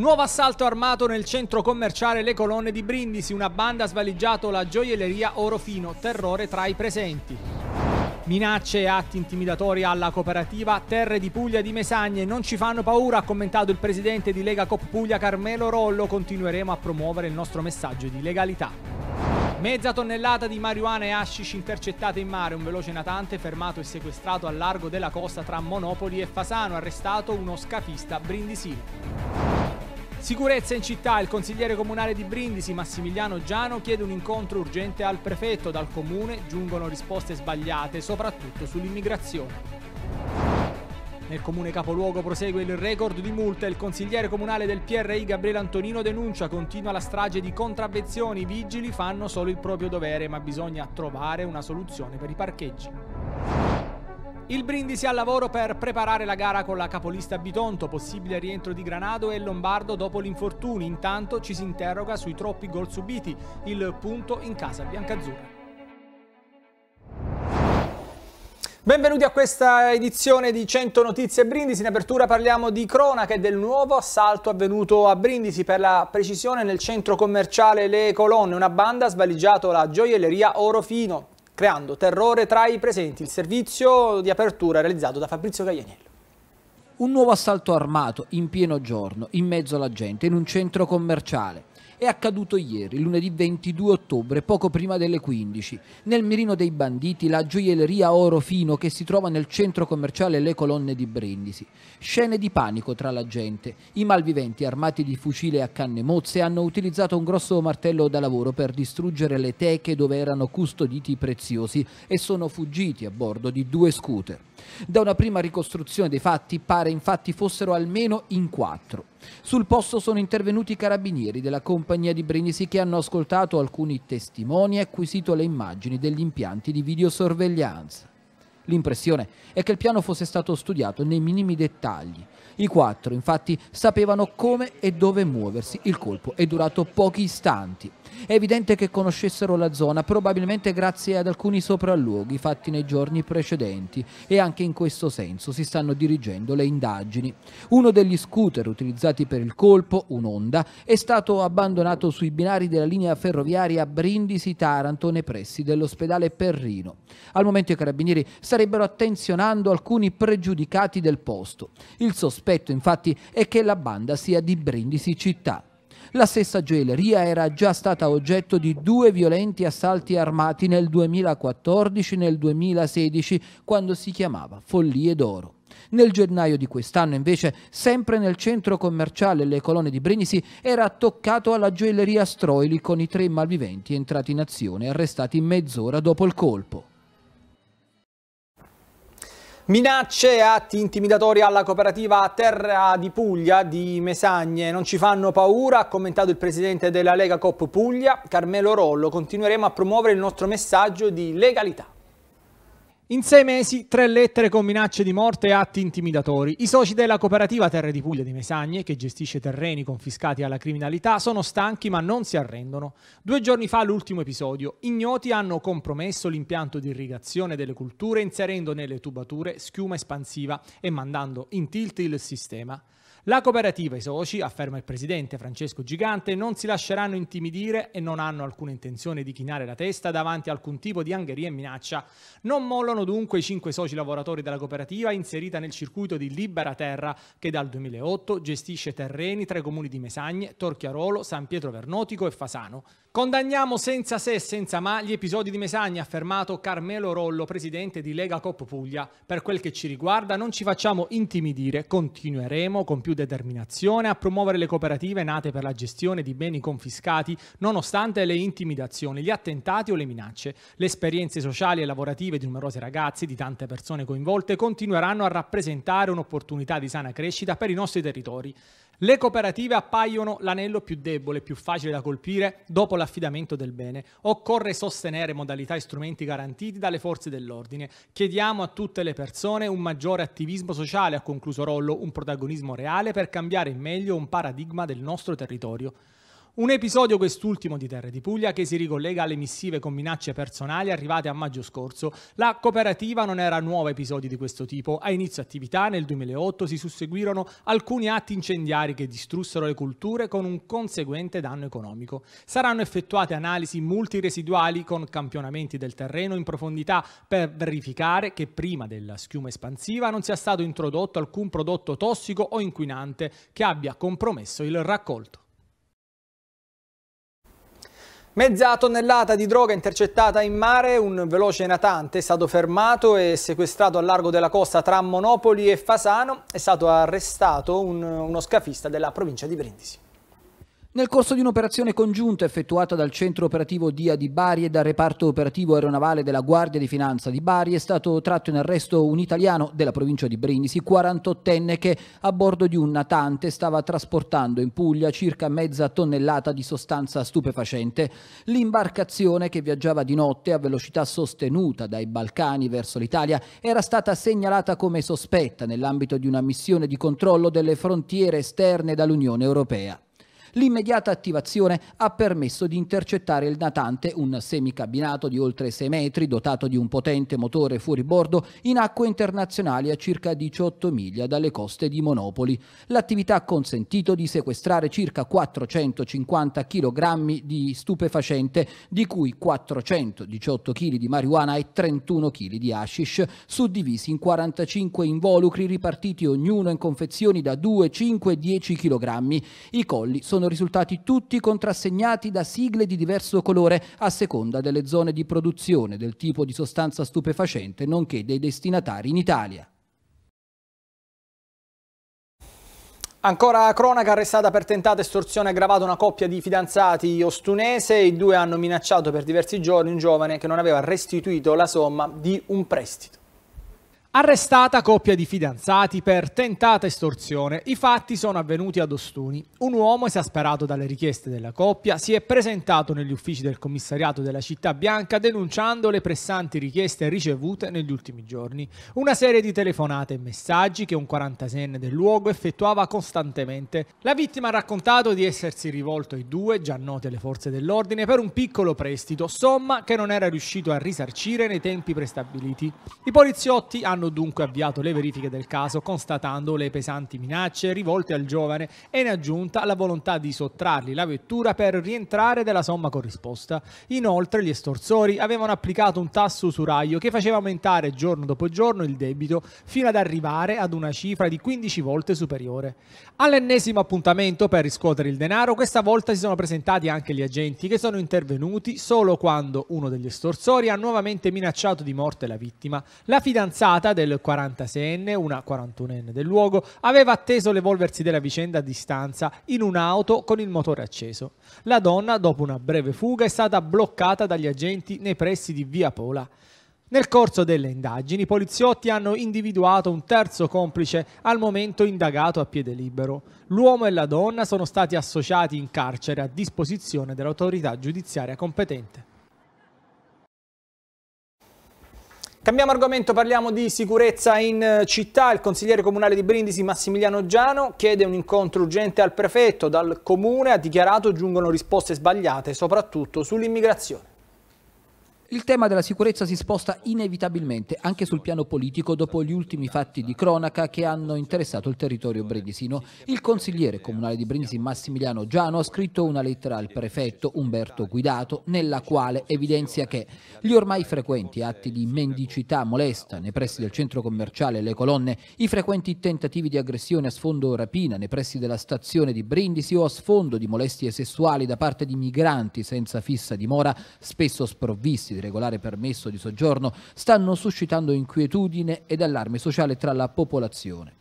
Nuovo assalto armato nel centro commerciale Le Colonne di Brindisi. Una banda ha svaligiato la gioielleria Orofino. Terrore tra i presenti. Minacce e atti intimidatori alla cooperativa Terre di Puglia di Mesagne non ci fanno paura, ha commentato il presidente di Lega Cop Puglia Carmelo Rollo. Continueremo a promuovere il nostro messaggio di legalità. Mezza tonnellata di marijuana e hashish intercettate in mare, un veloce natante fermato e sequestrato al largo della costa tra Monopoli e Fasano, arrestato uno scafista brindisino. Sicurezza in città, il consigliere comunale di Brindisi Massimiliano Giano chiede un incontro urgente al prefetto. Dal comune giungono risposte sbagliate, soprattutto sull'immigrazione. Nel comune capoluogo prosegue il record di multe. Il consigliere comunale del PRI Gabriele Antonino denuncia continua la strage di contravvenzioni. I vigili fanno solo il proprio dovere, ma bisogna trovare una soluzione per i parcheggi. Il Brindisi al lavoro per preparare la gara con la capolista Bitonto, possibile rientro di Granado e Lombardo dopo l'infortunio. Intanto ci si interroga sui troppi gol subiti, il punto in casa biancazzurra. Benvenuti a questa edizione di 100 Notizie Brindisi. In apertura parliamo di cronaca e del nuovo assalto avvenuto a Brindisi per la precisione nel centro commerciale Le Colonne. Una banda ha svaligiato la gioielleria Orofino creando terrore tra i presenti. Il servizio di apertura realizzato da Fabrizio Caglianiello. Un nuovo assalto armato in pieno giorno, in mezzo alla gente, in un centro commerciale. È accaduto ieri, lunedì 22 ottobre, poco prima delle 15. Nel mirino dei banditi la gioielleria Oro Fino che si trova nel centro commerciale Le Colonne di Brindisi. Scene di panico tra la gente. I malviventi armati di fucile a canne mozze hanno utilizzato un grosso martello da lavoro per distruggere le teche dove erano custoditi i preziosi e sono fuggiti a bordo di due scooter. Da una prima ricostruzione dei fatti pare infatti fossero almeno in quattro. Sul posto sono intervenuti i carabinieri della compagnia di Brindisi che hanno ascoltato alcuni testimoni e acquisito le immagini degli impianti di videosorveglianza. L'impressione è che il piano fosse stato studiato nei minimi dettagli. I quattro infatti sapevano come e dove muoversi. Il colpo è durato pochi istanti. È evidente che conoscessero la zona, probabilmente grazie ad alcuni sopralluoghi fatti nei giorni precedenti e anche in questo senso si stanno dirigendo le indagini. Uno degli scooter utilizzati per il colpo, un'Onda, è stato abbandonato sui binari della linea ferroviaria Brindisi-Taranto nei pressi dell'ospedale Perrino. Al momento i carabinieri starebbero attenzionando alcuni pregiudicati del posto. Il sospetto infatti è che la banda sia di Brindisi città. La stessa gioielleria era già stata oggetto di due violenti assalti armati nel 2014 e nel 2016 quando si chiamava Follie d'Oro. Nel gennaio di quest'anno, invece, sempre nel centro commerciale Le Colonne di Brindisi, era toccato alla gioielleria Stroili con i tre malviventi entrati in azione, arrestati mezz'ora dopo il colpo. Minacce e atti intimidatori alla cooperativa Terra di Puglia di Mesagne non ci fanno paura, ha commentato il presidente della Lega Cop Puglia, Carmelo Rollo. Continueremo a promuovere il nostro messaggio di legalità. In sei mesi, tre lettere con minacce di morte e atti intimidatori. I soci della cooperativa Terre di Puglia di Mesagne, che gestisce terreni confiscati alla criminalità, sono stanchi ma non si arrendono. Due giorni fa l'ultimo episodio. Ignoti hanno compromesso l'impianto di irrigazione delle culture inserendo nelle tubature schiuma espansiva e mandando in tilt il sistema. La cooperativa e i soci, afferma il presidente Francesco Gigante, non si lasceranno intimidire e non hanno alcuna intenzione di chinare la testa davanti a alcun tipo di angheria e minaccia. Non mollano dunque i cinque soci lavoratori della cooperativa inserita nel circuito di Libera Terra che dal 2008 gestisce terreni tra i comuni di Mesagne, Torchiarolo, San Pietro Vernotico e Fasano. Condanniamo senza se e senza ma gli episodi di Mesagne, ha affermato Carmelo Rollo, presidente di Lega Cop Puglia. Per quel che ci riguarda non ci facciamo intimidire, continueremo con più determinazione a promuovere le cooperative nate per la gestione di beni confiscati nonostante le intimidazioni, gli attentati o le minacce. Le esperienze sociali e lavorative di numerosi ragazzi, di tante persone coinvolte, continueranno a rappresentare un'opportunità di sana crescita per i nostri territori. Le cooperative appaiono l'anello più debole più facile da colpire dopo l'affidamento del bene. Occorre sostenere modalità e strumenti garantiti dalle forze dell'ordine. Chiediamo a tutte le persone un maggiore attivismo sociale, ha concluso Rollo, un protagonismo reale per cambiare in meglio un paradigma del nostro territorio. Un episodio quest'ultimo di Terre di Puglia che si ricollega alle missive con minacce personali arrivate a maggio scorso. La cooperativa non era nuova episodi di questo tipo. A inizio attività nel 2008 si susseguirono alcuni atti incendiari che distrussero le culture con un conseguente danno economico. Saranno effettuate analisi multiresiduali con campionamenti del terreno in profondità per verificare che prima della schiuma espansiva non sia stato introdotto alcun prodotto tossico o inquinante che abbia compromesso il raccolto. Mezza tonnellata di droga intercettata in mare, un veloce natante è stato fermato e sequestrato al largo della costa tra Monopoli e Fasano. È stato arrestato un, uno scafista della provincia di Brindisi. Nel corso di un'operazione congiunta effettuata dal centro operativo DIA di Bari e dal reparto operativo aeronavale della Guardia di Finanza di Bari è stato tratto in arresto un italiano della provincia di Brindisi, 48enne, che a bordo di un natante stava trasportando in Puglia circa mezza tonnellata di sostanza stupefacente. L'imbarcazione che viaggiava di notte a velocità sostenuta dai Balcani verso l'Italia era stata segnalata come sospetta nell'ambito di una missione di controllo delle frontiere esterne dall'Unione Europea. L'immediata attivazione ha permesso di intercettare il natante, un semicabinato di oltre 6 metri dotato di un potente motore fuoribordo in acque internazionali a circa 18 miglia dalle coste di Monopoli. L'attività ha consentito di sequestrare circa 450 kg di stupefacente, di cui 418 kg di marijuana e 31 kg di hashish, suddivisi in 45 involucri ripartiti ognuno in confezioni da 2, 5 e 10 kg. I colli sono sono risultati tutti contrassegnati da sigle di diverso colore a seconda delle zone di produzione, del tipo di sostanza stupefacente, nonché dei destinatari in Italia. Ancora cronaca arrestata per tentata estorsione aggravata una coppia di fidanzati ostunese. I due hanno minacciato per diversi giorni un giovane che non aveva restituito la somma di un prestito. Arrestata coppia di fidanzati per tentata estorsione. I fatti sono avvenuti ad Ostuni. Un uomo, esasperato dalle richieste della coppia, si è presentato negli uffici del commissariato della città bianca denunciando le pressanti richieste ricevute negli ultimi giorni. Una serie di telefonate e messaggi che un 46enne del luogo effettuava costantemente. La vittima ha raccontato di essersi rivolto ai due, già noti alle forze dell'ordine, per un piccolo prestito, somma che non era riuscito a risarcire nei tempi prestabiliti. I poliziotti hanno hanno dunque avviato le verifiche del caso constatando le pesanti minacce rivolte al giovane e in aggiunta la volontà di sottrargli la vettura per rientrare della somma corrisposta. Inoltre gli estorsori avevano applicato un tasso usuraio che faceva aumentare giorno dopo giorno il debito fino ad arrivare ad una cifra di 15 volte superiore. All'ennesimo appuntamento per riscuotere il denaro, questa volta si sono presentati anche gli agenti che sono intervenuti solo quando uno degli estorsori ha nuovamente minacciato di morte la vittima. La fidanzata fidanzata del 46enne, una 41enne del luogo, aveva atteso l'evolversi della vicenda a distanza in un'auto con il motore acceso. La donna, dopo una breve fuga, è stata bloccata dagli agenti nei pressi di Via Pola. Nel corso delle indagini, i poliziotti hanno individuato un terzo complice al momento indagato a piede libero. L'uomo e la donna sono stati associati in carcere a disposizione dell'autorità giudiziaria competente. Cambiamo argomento, parliamo di sicurezza in eh, città. Il consigliere comunale di Brindisi Massimiliano Giano chiede un incontro urgente al prefetto. Dal comune ha dichiarato giungono risposte sbagliate, soprattutto sull'immigrazione. Il tema della sicurezza si sposta inevitabilmente anche sul piano politico dopo gli ultimi fatti di cronaca che hanno interessato il territorio brindisino. Il consigliere comunale di Brindisi Massimiliano Giano ha scritto una lettera al prefetto Umberto Guidato nella quale evidenzia che gli ormai frequenti atti di mendicità molesta nei pressi del centro commerciale Le Colonne, i frequenti tentativi di aggressione a sfondo rapina nei pressi della stazione di Brindisi o a sfondo di molestie sessuali da parte di migranti senza fissa dimora, spesso sprovvisti di regolare permesso di soggiorno stanno suscitando inquietudine ed allarme sociale tra la popolazione.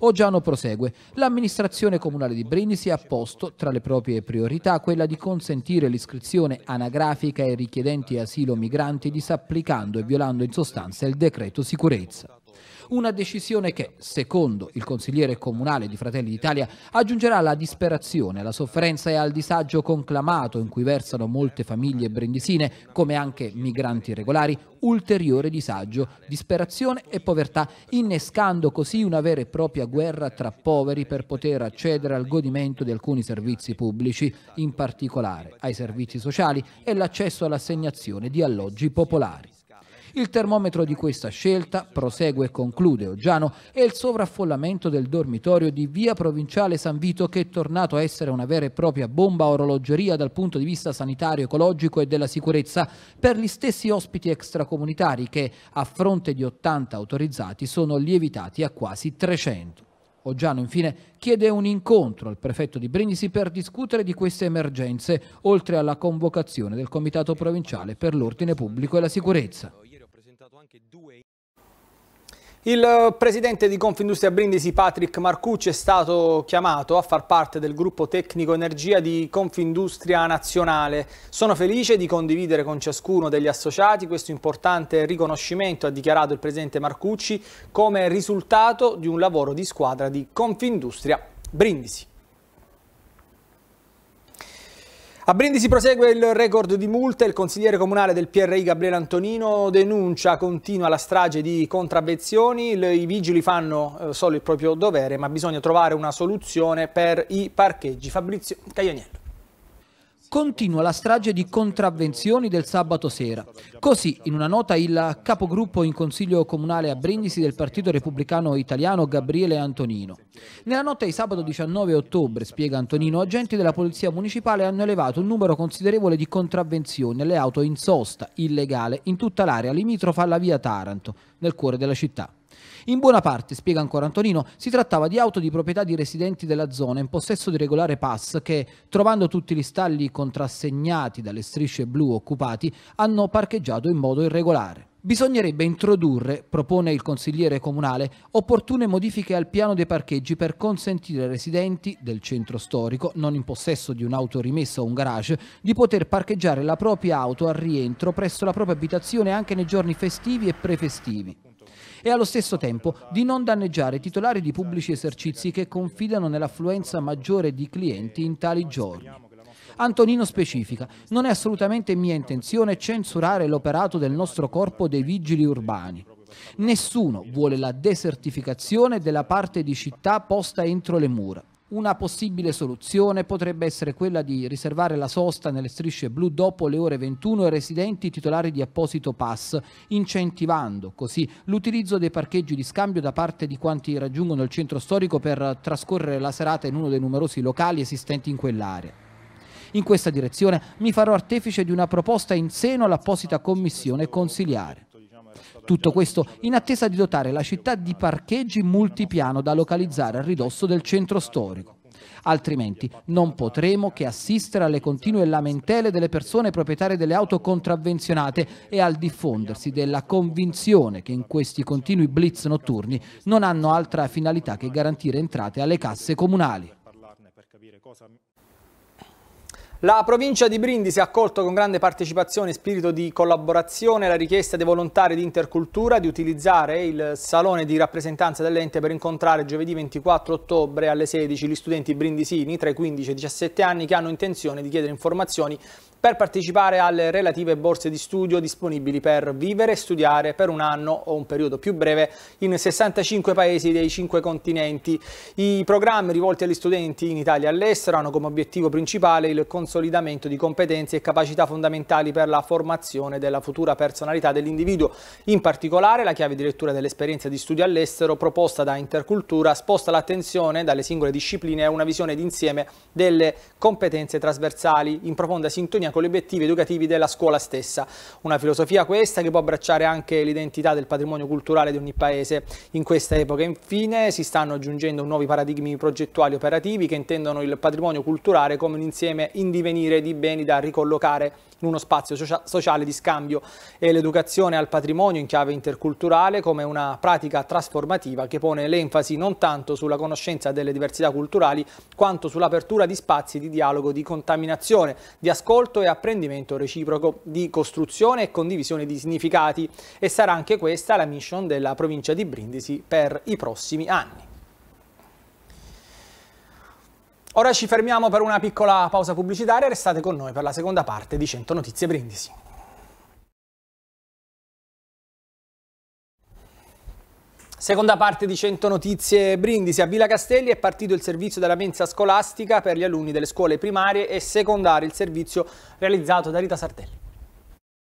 Oggiano prosegue. L'amministrazione comunale di Brindisi ha posto tra le proprie priorità quella di consentire l'iscrizione anagrafica ai richiedenti asilo migranti disapplicando e violando in sostanza il decreto sicurezza. Una decisione che, secondo il consigliere comunale di Fratelli d'Italia, aggiungerà alla disperazione, alla sofferenza e al disagio conclamato in cui versano molte famiglie brindisine, come anche migranti irregolari, ulteriore disagio, disperazione e povertà, innescando così una vera e propria guerra tra poveri per poter accedere al godimento di alcuni servizi pubblici, in particolare ai servizi sociali e l'accesso all'assegnazione di alloggi popolari. Il termometro di questa scelta, prosegue e conclude Oggiano, è il sovraffollamento del dormitorio di via provinciale San Vito che è tornato a essere una vera e propria bomba orologeria dal punto di vista sanitario, ecologico e della sicurezza per gli stessi ospiti extracomunitari che, a fronte di 80 autorizzati, sono lievitati a quasi 300. Oggiano infine chiede un incontro al prefetto di Brindisi per discutere di queste emergenze, oltre alla convocazione del Comitato Provinciale per l'Ordine Pubblico e la Sicurezza. Il presidente di Confindustria Brindisi, Patrick Marcucci, è stato chiamato a far parte del gruppo tecnico energia di Confindustria Nazionale. Sono felice di condividere con ciascuno degli associati questo importante riconoscimento, ha dichiarato il presidente Marcucci, come risultato di un lavoro di squadra di Confindustria Brindisi. A Brindisi prosegue il record di multe, il consigliere comunale del PRI Gabriele Antonino denuncia continua la strage di contravvenzioni, i vigili fanno eh, solo il proprio dovere ma bisogna trovare una soluzione per i parcheggi. Fabrizio Caglianiello. Continua la strage di contravvenzioni del sabato sera. Così, in una nota, il capogruppo in Consiglio Comunale a Brindisi del Partito Repubblicano Italiano Gabriele Antonino. Nella notte di sabato 19 ottobre, spiega Antonino, agenti della Polizia Municipale hanno elevato un numero considerevole di contravvenzioni alle auto in sosta, illegale, in tutta l'area limitrofa alla via Taranto, nel cuore della città. In buona parte, spiega ancora Antonino, si trattava di auto di proprietà di residenti della zona in possesso di regolare pass che, trovando tutti gli stalli contrassegnati dalle strisce blu occupati, hanno parcheggiato in modo irregolare. Bisognerebbe introdurre, propone il consigliere comunale, opportune modifiche al piano dei parcheggi per consentire ai residenti del centro storico, non in possesso di un'auto rimessa o un garage, di poter parcheggiare la propria auto al rientro presso la propria abitazione anche nei giorni festivi e prefestivi e allo stesso tempo di non danneggiare i titolari di pubblici esercizi che confidano nell'affluenza maggiore di clienti in tali giorni. Antonino specifica, non è assolutamente mia intenzione censurare l'operato del nostro corpo dei vigili urbani. Nessuno vuole la desertificazione della parte di città posta entro le mura. Una possibile soluzione potrebbe essere quella di riservare la sosta nelle strisce blu dopo le ore 21 ai residenti titolari di apposito pass, incentivando così l'utilizzo dei parcheggi di scambio da parte di quanti raggiungono il centro storico per trascorrere la serata in uno dei numerosi locali esistenti in quell'area. In questa direzione mi farò artefice di una proposta in seno all'apposita commissione consiliare. Tutto questo in attesa di dotare la città di parcheggi multipiano da localizzare a ridosso del centro storico. Altrimenti non potremo che assistere alle continue lamentele delle persone proprietarie delle auto contravvenzionate e al diffondersi della convinzione che in questi continui blitz notturni non hanno altra finalità che garantire entrate alle casse comunali. La provincia di Brindisi ha accolto con grande partecipazione e spirito di collaborazione la richiesta dei volontari di Intercultura di utilizzare il salone di rappresentanza dell'ente per incontrare giovedì 24 ottobre alle 16 gli studenti brindisini tra i 15 e i 17 anni che hanno intenzione di chiedere informazioni per partecipare alle relative borse di studio disponibili per vivere e studiare per un anno o un periodo più breve in 65 paesi dei 5 continenti. I programmi rivolti agli studenti in Italia e all'estero hanno come obiettivo principale il consolidamento di competenze e capacità fondamentali per la formazione della futura personalità dell'individuo. In particolare la chiave di lettura dell'esperienza di studio all'estero proposta da Intercultura sposta l'attenzione dalle singole discipline a una visione d'insieme delle competenze trasversali in profonda sintonia con gli obiettivi educativi della scuola stessa. Una filosofia questa che può abbracciare anche l'identità del patrimonio culturale di ogni paese. In questa epoca infine si stanno aggiungendo nuovi paradigmi progettuali operativi che intendono il patrimonio culturale come un insieme individuale divenire di beni da ricollocare in uno spazio sociale di scambio e l'educazione al patrimonio in chiave interculturale come una pratica trasformativa che pone l'enfasi non tanto sulla conoscenza delle diversità culturali quanto sull'apertura di spazi di dialogo, di contaminazione, di ascolto e apprendimento reciproco, di costruzione e condivisione di significati e sarà anche questa la mission della provincia di Brindisi per i prossimi anni. Ora ci fermiamo per una piccola pausa pubblicitaria, restate con noi per la seconda parte di 100 Notizie Brindisi. Seconda parte di 100 Notizie Brindisi. A Villa Castelli è partito il servizio della mensa scolastica per gli alunni delle scuole primarie e secondarie, il servizio realizzato da Rita Sardelli.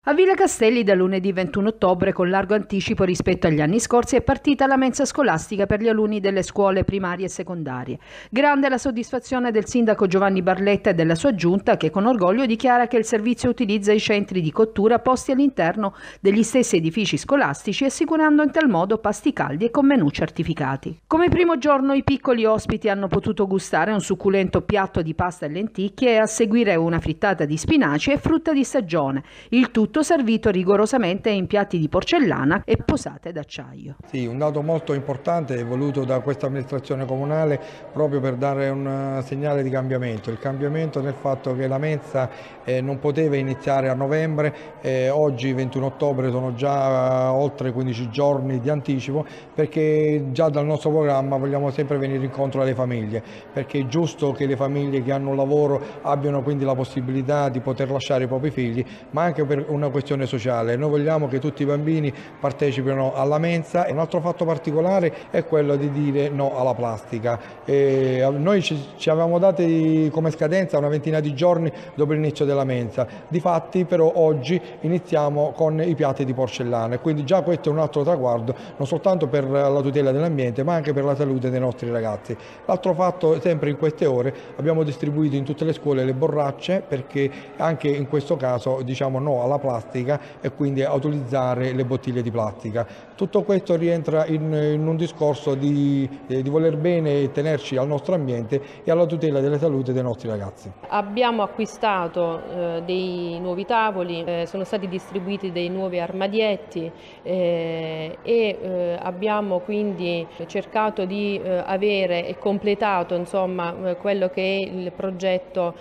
A Villa Castelli da lunedì 21 ottobre con largo anticipo rispetto agli anni scorsi è partita la mensa scolastica per gli alunni delle scuole primarie e secondarie. Grande la soddisfazione del sindaco Giovanni Barletta e della sua giunta che con orgoglio dichiara che il servizio utilizza i centri di cottura posti all'interno degli stessi edifici scolastici assicurando in tal modo pasti caldi e con menù certificati. Come primo giorno i piccoli ospiti hanno potuto gustare un succulento piatto di pasta e lenticchie e a seguire una frittata di spinaci e frutta di stagione. Il tutto tutto servito rigorosamente in piatti di porcellana e posate d'acciaio. Sì, un dato molto importante voluto da questa amministrazione comunale proprio per dare un eh, segnale di cambiamento. Il cambiamento nel fatto che la mensa eh, non poteva iniziare a novembre, eh, oggi 21 ottobre sono già eh, oltre 15 giorni di anticipo perché già dal nostro programma vogliamo sempre venire incontro alle famiglie perché è giusto che le famiglie che hanno un lavoro abbiano quindi la possibilità di poter lasciare i propri figli ma anche per un una questione sociale. Noi vogliamo che tutti i bambini partecipino alla mensa un altro fatto particolare è quello di dire no alla plastica. E noi ci, ci avevamo dati come scadenza una ventina di giorni dopo l'inizio della mensa, difatti però oggi iniziamo con i piatti di porcellana e quindi già questo è un altro traguardo non soltanto per la tutela dell'ambiente ma anche per la salute dei nostri ragazzi. L'altro fatto sempre in queste ore abbiamo distribuito in tutte le scuole le borracce perché anche in questo caso diciamo no alla plastica plastica e quindi a utilizzare le bottiglie di plastica. Tutto questo rientra in, in un discorso di, eh, di, voler bene tenerci al nostro ambiente e alla tutela della salute dei nostri ragazzi. Abbiamo acquistato eh, dei nuovi tavoli, eh, sono stati distribuiti dei nuovi armadietti eh, e eh, abbiamo quindi cercato di eh, avere e completato insomma, quello che è il progetto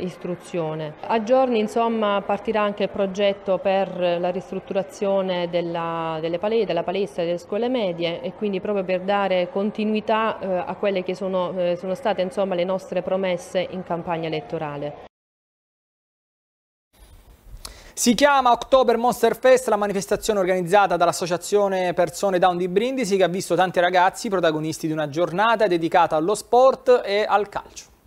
istruzione. A giorni insomma, partirà anche il progetto per la ristrutturazione della, pale della palestra delle scuole medie e quindi proprio per dare continuità eh, a quelle che sono, eh, sono state insomma, le nostre promesse in campagna elettorale. Si chiama October Monster Fest, la manifestazione organizzata dall'Associazione Persone Down di Brindisi che ha visto tanti ragazzi protagonisti di una giornata dedicata allo sport e al calcio.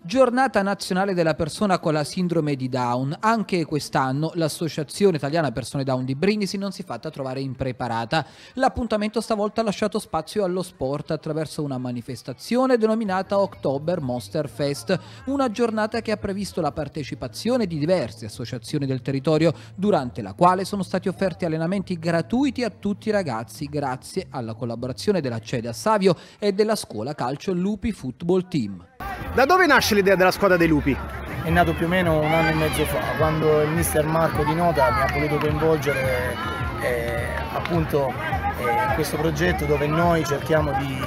Giornata nazionale della persona con la sindrome di Down. Anche quest'anno l'Associazione Italiana Persone Down di Brindisi non si è fatta trovare impreparata. L'appuntamento stavolta ha lasciato spazio allo sport attraverso una manifestazione denominata October Monster Fest, una giornata che ha previsto la partecipazione di diverse associazioni del territorio, durante la quale sono stati offerti allenamenti gratuiti a tutti i ragazzi grazie alla collaborazione della CEDA Savio e della scuola calcio Lupi Football Team. Da dove nasce l'idea della squadra dei lupi? È nato più o meno un anno e mezzo fa, quando il mister Marco Di Nota mi ha voluto coinvolgere eh, appunto eh, questo progetto dove noi cerchiamo di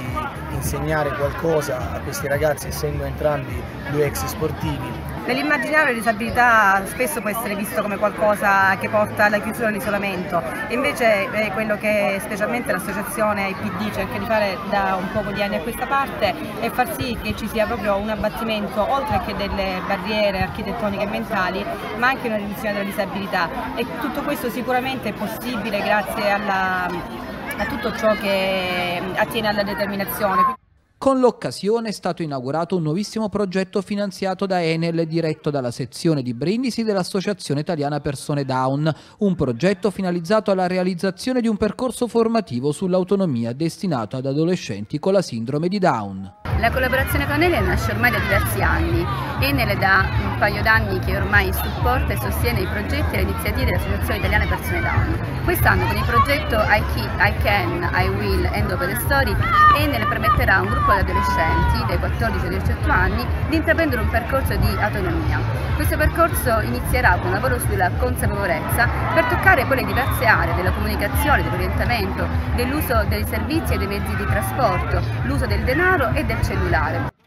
insegnare qualcosa a questi ragazzi essendo entrambi due ex sportivi Nell'immaginario la disabilità spesso può essere visto come qualcosa che porta alla chiusura e all'isolamento, invece è quello che specialmente l'associazione IPD cerca di fare da un poco di anni a questa parte è far sì che ci sia proprio un abbattimento oltre che delle barriere architettoniche e mentali, ma anche una riduzione della disabilità e tutto questo sicuramente è possibile grazie alla, a tutto ciò che attiene alla determinazione. Con l'occasione è stato inaugurato un nuovissimo progetto finanziato da Enel diretto dalla sezione di Brindisi dell'Associazione Italiana Persone Down, un progetto finalizzato alla realizzazione di un percorso formativo sull'autonomia destinato ad adolescenti con la sindrome di Down. La collaborazione con Enel nasce ormai da diversi anni. Enel da un paio d'anni che ormai supporta e sostiene i progetti e le iniziative dell'Associazione Italiana Persone Down. Quest'anno con il progetto I, Can, I Will and Open Story Enel permetterà a un gruppo piccoli adolescenti dai 14 ai 18 anni di intraprendere un percorso di autonomia. Questo percorso inizierà con un lavoro sulla consapevolezza per toccare poi le diverse aree della comunicazione, dell'orientamento, dell'uso dei servizi e dei mezzi di trasporto, l'uso del denaro e del cellulare.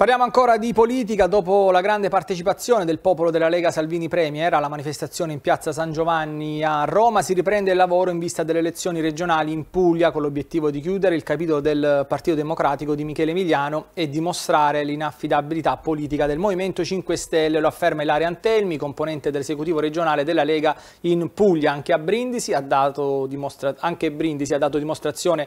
Parliamo ancora di politica, dopo la grande partecipazione del popolo della Lega Salvini Premier alla manifestazione in piazza San Giovanni a Roma, si riprende il lavoro in vista delle elezioni regionali in Puglia con l'obiettivo di chiudere il capitolo del Partito Democratico di Michele Emiliano e dimostrare l'inaffidabilità politica del Movimento 5 Stelle, lo afferma Ilaria Antelmi, componente dell'esecutivo regionale della Lega in Puglia, anche a Brindisi, ha dato, anche Brindisi ha dato dimostrazione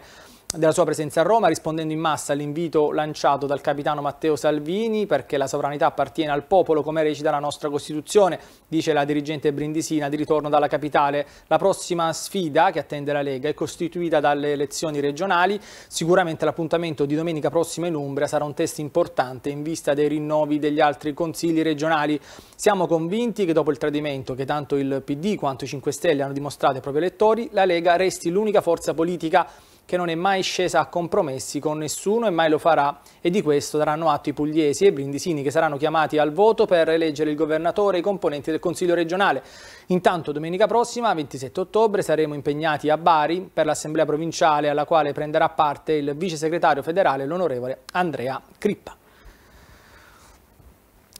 della sua presenza a Roma, rispondendo in massa all'invito lanciato dal capitano Matteo Salvini perché la sovranità appartiene al popolo come recita la nostra Costituzione, dice la dirigente brindisina di ritorno dalla capitale. La prossima sfida che attende la Lega è costituita dalle elezioni regionali, sicuramente l'appuntamento di domenica prossima in Umbria sarà un test importante in vista dei rinnovi degli altri consigli regionali. Siamo convinti che dopo il tradimento che tanto il PD quanto i 5 Stelle hanno dimostrato ai propri elettori, la Lega resti l'unica forza politica che non è mai scesa a compromessi con nessuno e mai lo farà e di questo daranno atto i pugliesi e i brindisini che saranno chiamati al voto per eleggere il governatore e i componenti del Consiglio regionale. Intanto domenica prossima, 27 ottobre, saremo impegnati a Bari per l'assemblea provinciale alla quale prenderà parte il vice segretario federale l'onorevole Andrea Crippa.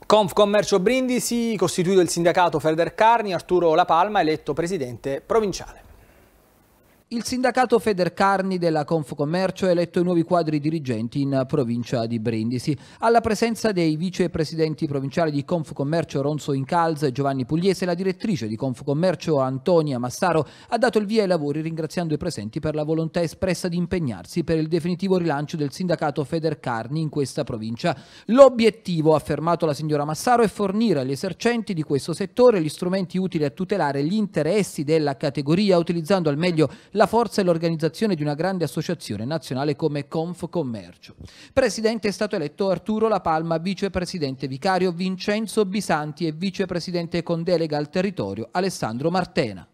Conf Commercio Brindisi, costituito il sindacato Federcarni, Arturo La Palma eletto presidente provinciale. Il sindacato Federcarni della Confcommercio ha eletto i nuovi quadri dirigenti in provincia di Brindisi. Alla presenza dei vicepresidenti provinciali di Confcommercio Ronzo Incalza e Giovanni Pugliese, la direttrice di Confcommercio Antonia Massaro ha dato il via ai lavori ringraziando i presenti per la volontà espressa di impegnarsi per il definitivo rilancio del sindacato Federcarni in questa provincia. L'obiettivo, ha affermato la signora Massaro, è fornire agli esercenti di questo settore gli strumenti utili a tutelare gli interessi della categoria utilizzando al meglio la la forza e l'organizzazione di una grande associazione nazionale come Confcommercio. Presidente è stato eletto Arturo La Palma, vicepresidente vicario Vincenzo Bisanti e vicepresidente con delega al territorio Alessandro Martena.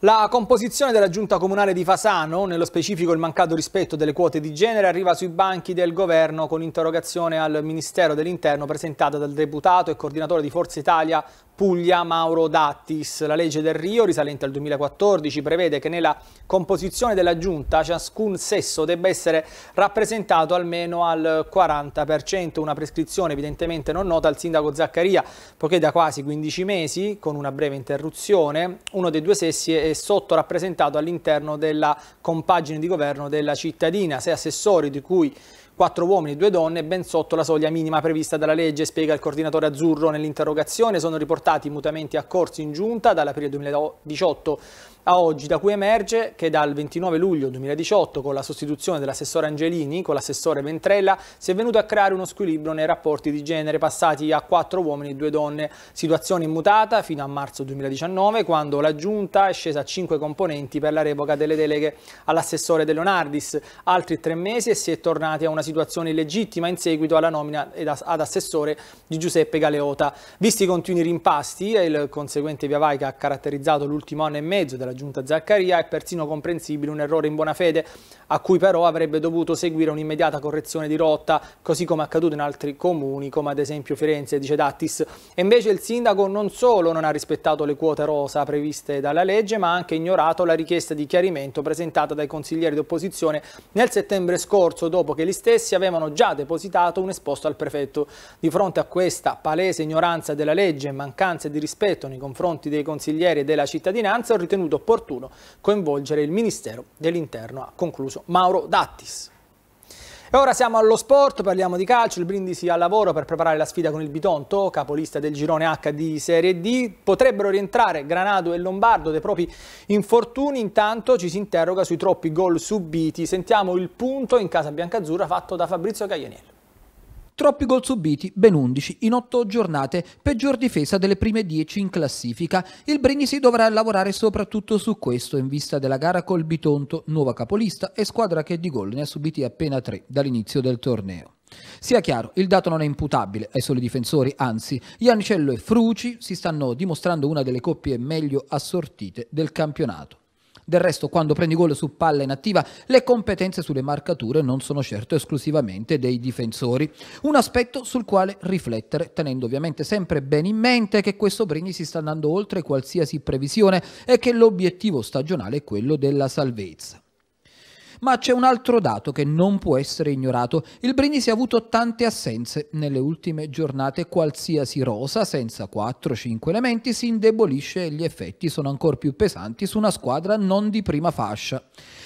La composizione della giunta comunale di Fasano, nello specifico il mancato rispetto delle quote di genere, arriva sui banchi del governo con interrogazione al Ministero dell'Interno presentata dal deputato e coordinatore di Forza Italia Puglia Mauro Dattis. La legge del Rio, risalente al 2014, prevede che nella composizione della giunta ciascun sesso debba essere rappresentato almeno al 40%, una prescrizione evidentemente non nota al sindaco Zaccaria, poiché da quasi 15 mesi, con una breve interruzione, uno dei due sessi è sottorappresentato all'interno della compagine di governo della cittadina, sei assessori di cui Quattro uomini e due donne, ben sotto la soglia minima prevista dalla legge, spiega il coordinatore azzurro nell'interrogazione. Sono riportati mutamenti accorsi in giunta dall'aprile 2018 a oggi, da cui emerge che dal 29 luglio 2018, con la sostituzione dell'assessore Angelini con l'assessore Ventrella, si è venuto a creare uno squilibrio nei rapporti di genere, passati a quattro uomini e due donne. Situazione immutata fino a marzo 2019, quando la Giunta è scesa a cinque componenti per la revoca delle deleghe all'assessore De Leonardis. Altri tre mesi e si è tornati a una situazione illegittima in seguito alla nomina ad assessore di Giuseppe Galeota. Visti i continui rimpasti e il conseguente via vai che ha caratterizzato l'ultimo anno e mezzo della giunta Zaccaria, è persino comprensibile un errore in buona fede, a cui però avrebbe dovuto seguire un'immediata correzione di rotta, così come accaduto in altri comuni, come ad esempio Firenze, dice Dattis. E invece il sindaco non solo non ha rispettato le quote rosa previste dalla legge, ma ha anche ignorato la richiesta di chiarimento presentata dai consiglieri d'opposizione nel settembre scorso, dopo che gli stessi avevano già depositato un esposto al prefetto. Di fronte a questa palese ignoranza della legge e mancanza di rispetto nei confronti dei consiglieri e della cittadinanza, ho ritenuto opportuno coinvolgere il Ministero dell'Interno, ha concluso Mauro Dattis. E ora siamo allo sport, parliamo di calcio, il Brindisi al lavoro per preparare la sfida con il Bitonto, capolista del girone H di Serie D. Potrebbero rientrare Granado e Lombardo dei propri infortuni, intanto ci si interroga sui troppi gol subiti. Sentiamo il punto in casa biancazzurra fatto da Fabrizio Caglianiello. Troppi gol subiti, ben 11 in 8 giornate, peggior difesa delle prime 10 in classifica. Il Brindisi dovrà lavorare soprattutto su questo in vista della gara col Bitonto, nuova capolista e squadra che di gol ne ha subiti appena 3 dall'inizio del torneo. Sia chiaro, il dato non è imputabile ai soli difensori, anzi, Ianicello e Fruci si stanno dimostrando una delle coppie meglio assortite del campionato. Del resto, quando prendi gol su palla inattiva, le competenze sulle marcature non sono certo esclusivamente dei difensori. Un aspetto sul quale riflettere, tenendo ovviamente sempre bene in mente che questo Brindisi sta andando oltre qualsiasi previsione e che l'obiettivo stagionale è quello della salvezza. Ma c'è un altro dato che non può essere ignorato. Il Brindisi ha avuto tante assenze nelle ultime giornate. Qualsiasi rosa, senza 4-5 elementi, si indebolisce e gli effetti sono ancora più pesanti su una squadra non di prima fascia.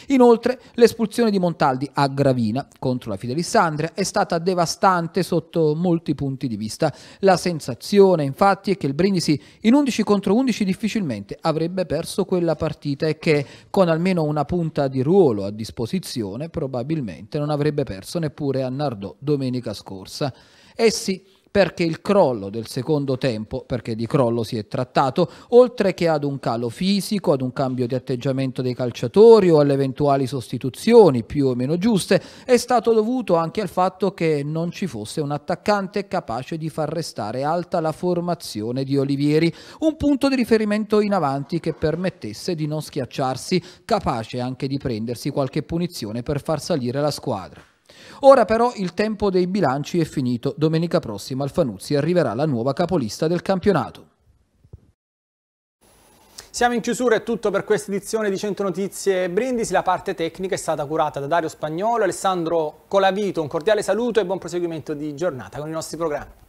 Inoltre, l'espulsione di Montaldi a Gravina contro la Fidelissandria è stata devastante sotto molti punti di vista. La sensazione, infatti, è che il Brindisi in 11 contro 11 difficilmente avrebbe perso quella partita e che con almeno una punta di ruolo a disposizione probabilmente non avrebbe perso neppure a Nardò domenica scorsa. Essi perché il crollo del secondo tempo, perché di crollo si è trattato, oltre che ad un calo fisico, ad un cambio di atteggiamento dei calciatori o alle eventuali sostituzioni più o meno giuste, è stato dovuto anche al fatto che non ci fosse un attaccante capace di far restare alta la formazione di Olivieri, un punto di riferimento in avanti che permettesse di non schiacciarsi, capace anche di prendersi qualche punizione per far salire la squadra. Ora però il tempo dei bilanci è finito. Domenica prossima al Fanuzzi arriverà la nuova capolista del campionato. Siamo in chiusura, è tutto per questa edizione di 100 Notizie Brindisi. La parte tecnica è stata curata da Dario Spagnolo, Alessandro Colavito. Un cordiale saluto e buon proseguimento di giornata con i nostri programmi.